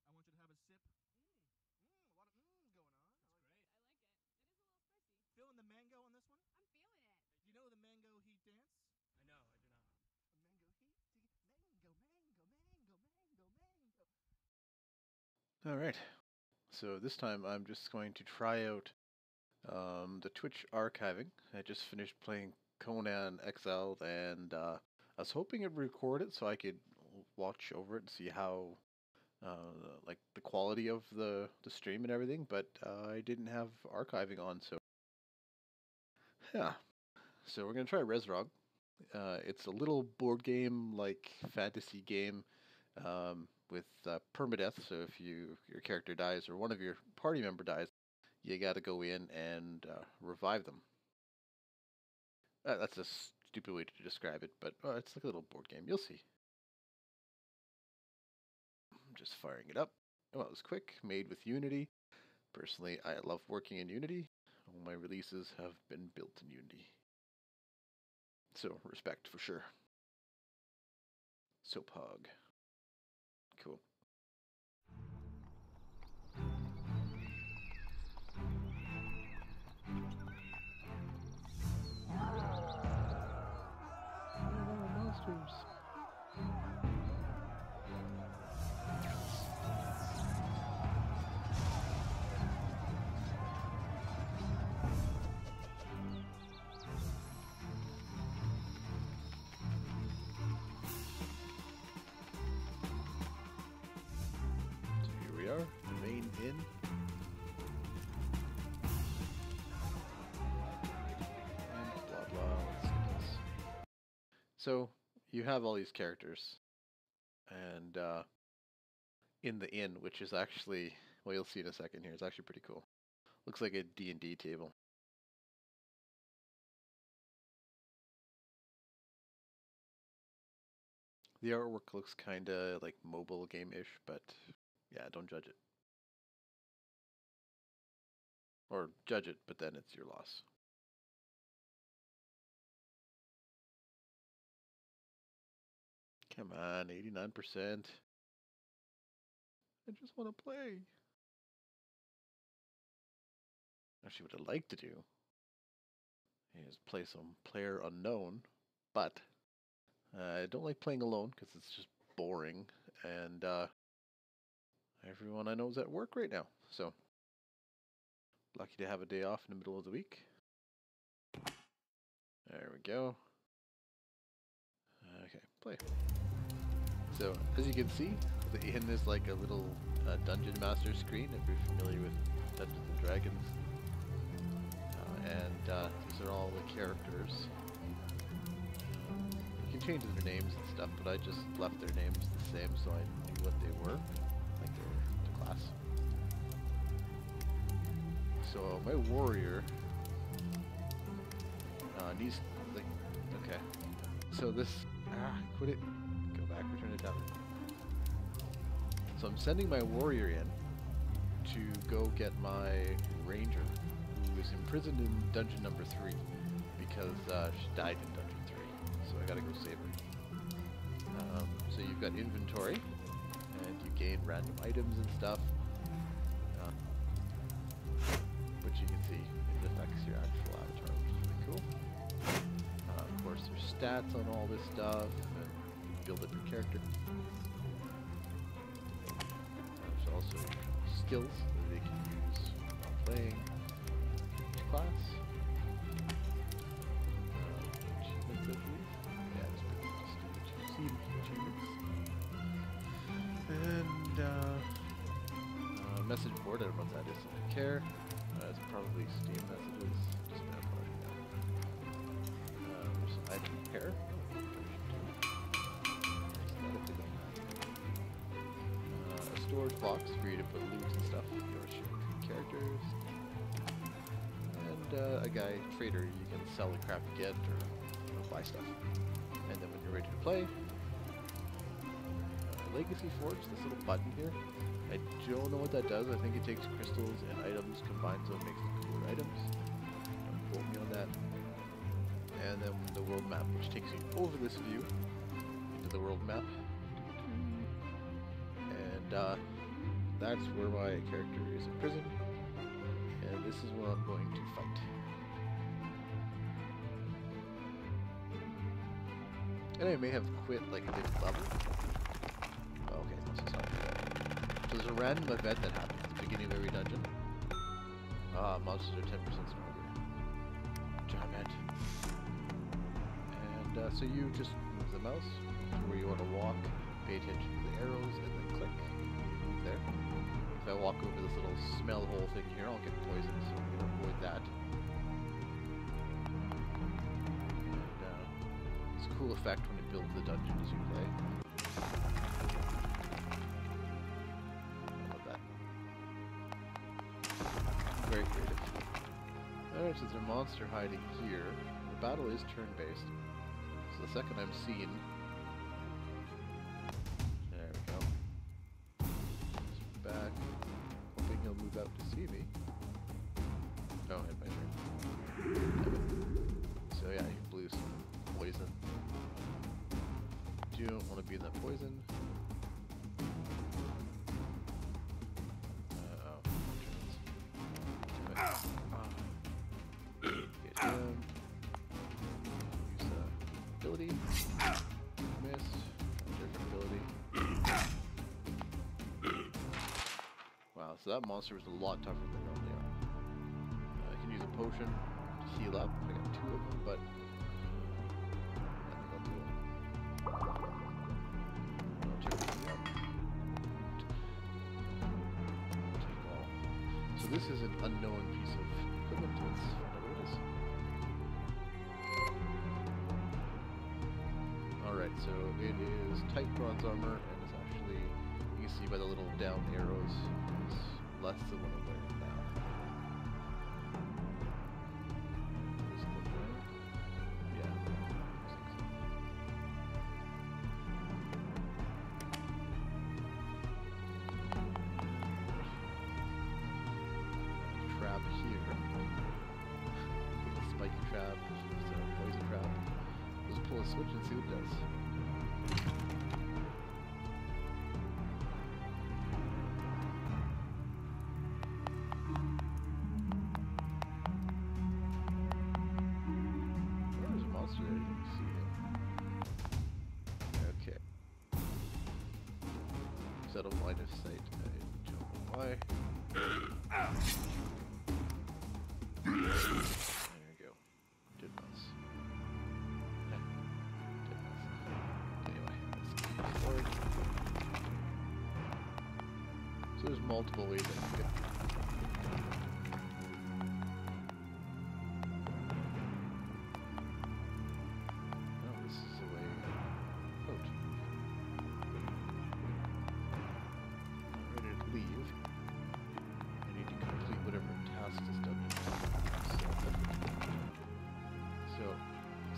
it. I want you to have a sip. Mmm, mmm, a lot of mmm going on. I like great. I like it. It is a little spicy. Feeling the mango on this one? I'm feeling it. You know the mango heat dance? I know, I do not. A mango heat? Mango, mango, mango, mango, mango. All right. So this time I'm just going to try out um, the Twitch archiving. I just finished playing Conan Exiles, and uh, I was hoping it'd record it so I could watch over it and see how, uh, like the quality of the the stream and everything. But uh, I didn't have archiving on, so yeah. So we're gonna try RezRog. Uh, it's a little board game like fantasy game um, with uh, permadeath. So if you your character dies or one of your party member dies, you got to go in and uh, revive them. Uh, that's a stupid way to describe it, but uh, it's like a little board game. You'll see. Just firing it up. Well, it was quick, made with Unity. Personally, I love working in Unity. All my releases have been built in Unity. So, respect for sure. Soap hog. Cool. So you have all these characters, and uh, in the inn, which is actually well, you'll see in a second here. It's actually pretty cool. Looks like a D and D table. The artwork looks kind of like mobile game-ish, but yeah, don't judge it. Or judge it, but then it's your loss. Come on, 89%. I just want to play. Actually, what I'd like to do is play some player unknown, but I don't like playing alone because it's just boring, and uh, everyone I know is at work right now. So, lucky to have a day off in the middle of the week. There we go. Okay, play. So, as you can see, the inn is like a little uh, dungeon master screen if you're familiar with Dungeons and Dragons. Uh, and uh, these are all the characters. You can change their names and stuff, but I just left their names the same so I knew what they were, like their, their class. So my warrior uh, needs like okay. So this ah quit it. Back, return down. So I'm sending my warrior in to go get my ranger, who is imprisoned in dungeon number three because uh, she died in dungeon three. So I gotta go save her. Um, so you've got inventory, and you gain random items and stuff. Uh, which you can see it affects your actual avatar, which is really cool. Uh, of course, there's stats on all this stuff, build up your character. There's also skills that they can use while playing each class. Uh, achievements, I believe. Yeah, it's pretty just do see achievements. And uh, uh, message board, I don't know what that is, I don't care. Uh, it's probably Steam messages. Just put it down. Uh, there's an item pair. Storage box for you to put loot and stuff. Your characters. And uh, a guy, trader, you can sell the crap you get or you know, buy stuff. And then when you're ready to play, uh, Legacy Forge, this little button here, I don't know what that does. I think it takes crystals and items, combines them, makes them cooler items. Don't quote me on that. And then the world map, which takes you over this view into the world map. And uh, that's where my character is in prison, and this is where I'm going to fight. And I may have quit like a different level. Okay, this is So there's a random event that happens at the beginning of every dungeon. Ah, monsters are 10% stronger. Damn it. And uh, so you just move the mouse to where you want to walk, pay attention to the arrows, and then click. There. If I walk over this little smell hole thing here, I'll get poisoned, so I'm going to avoid that. And uh, it's a cool effect when you build the dungeon as you play. I love that. Very creative. Alright, so there's a monster hiding here. The battle is turn-based. So the second I'm seen... out to. Oh, hit my it. So yeah, he blew some poison. Don't want to be in that poison. Uh-oh. Turns. That monster was a lot tougher than they normally are. Uh, I can use a potion to heal up. I got two of them, but. So this is an unknown piece of equipment. Let's find out what it is. Alright, so it is tight bronze armor, and it's actually, you can see by the little down arrows, less than what I'm wearing now. Does it look right? Yeah. Trap here. Spiky trap, poison trap. Just pull a switch and see what it does.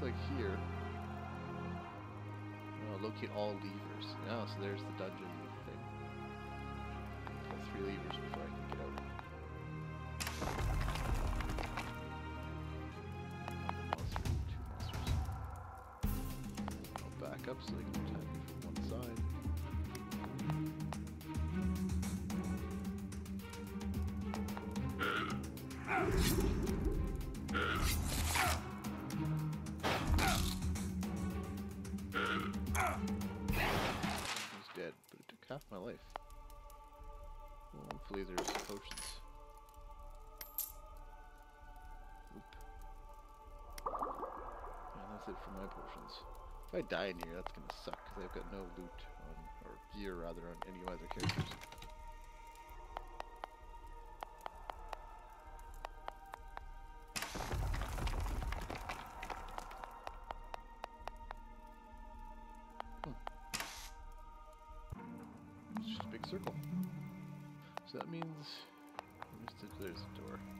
Looks like here. Oh, locate all levers. Yeah, so there's the dungeon levers before I can get out. I'll back up so they can attack me from one side. He's dead, but it took half my life. Hopefully there's potions. That's it for my potions. If I die in here, that's gonna suck, because I've got no loot on, or gear rather, on any of other characters. It's just a big circle. So that means the- there's a door.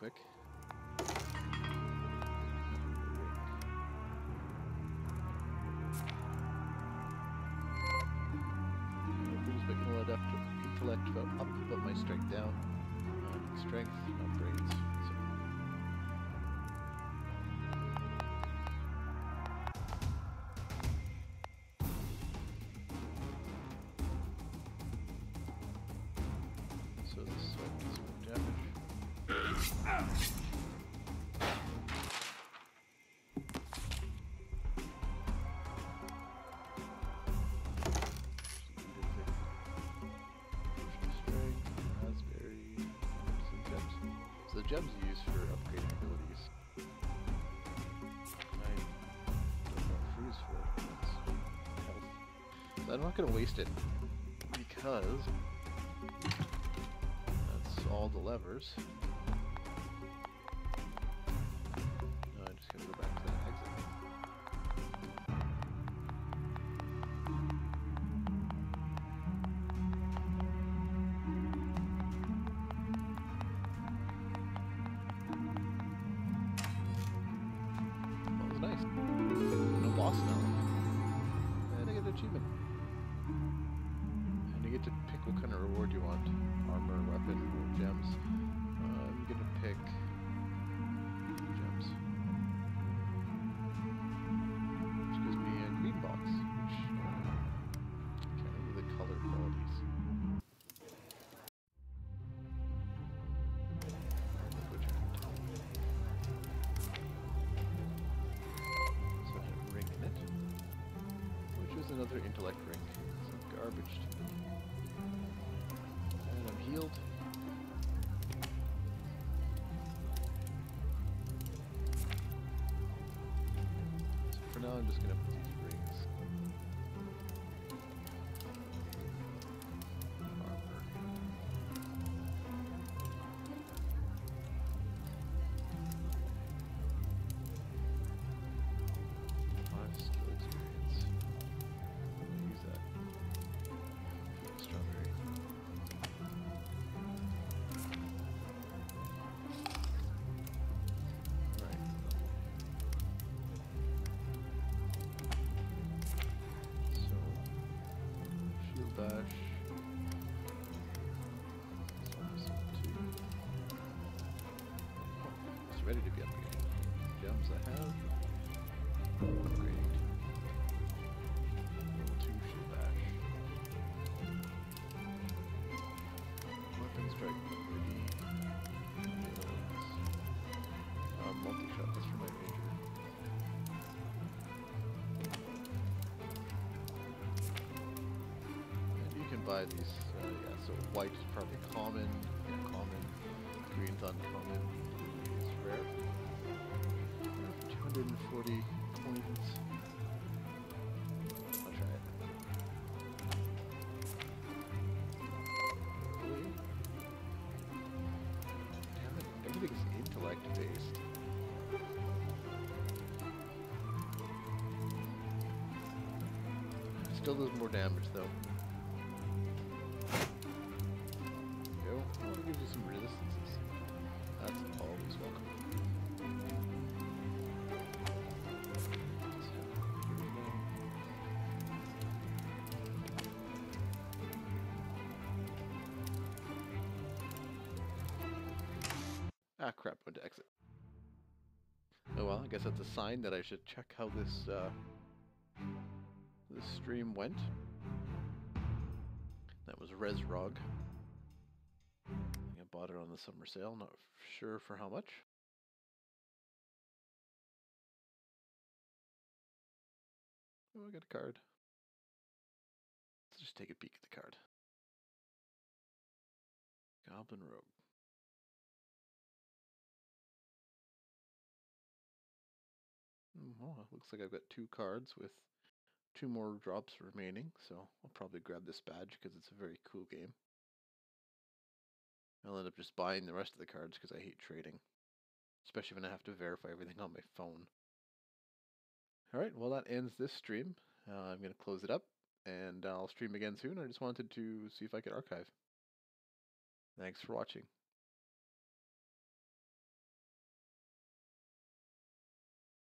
Quick. My intellect but up, but my strength down. Uh, strength, not brains. Gems you use for upgrading abilities. I don't what freeze for. That's health. So I'm not gonna waste it because that's all the levers. Another intellect ring. Some garbage to me. And I'm healed. So for now, I'm just gonna put these buy these, uh, yeah, so white is probably common, common, green's uncommon, blue is rare. Uh, 240 coins. I'll try it. Damn it, everything's intellect based. Still does more damage though. Ah, crap, went to exit. Oh well, I guess that's a sign that I should check how this, uh, this stream went. That was RezRog. I I bought it on the summer sale, not sure for how much. Oh, I got a card. Let's just take a peek at the card. Goblin Rogue. It looks like I've got two cards with two more drops remaining, so I'll probably grab this badge because it's a very cool game. I'll end up just buying the rest of the cards because I hate trading, especially when I have to verify everything on my phone. All right, well, that ends this stream. Uh, I'm going to close it up and I'll stream again soon. I just wanted to see if I could archive. Thanks for watching.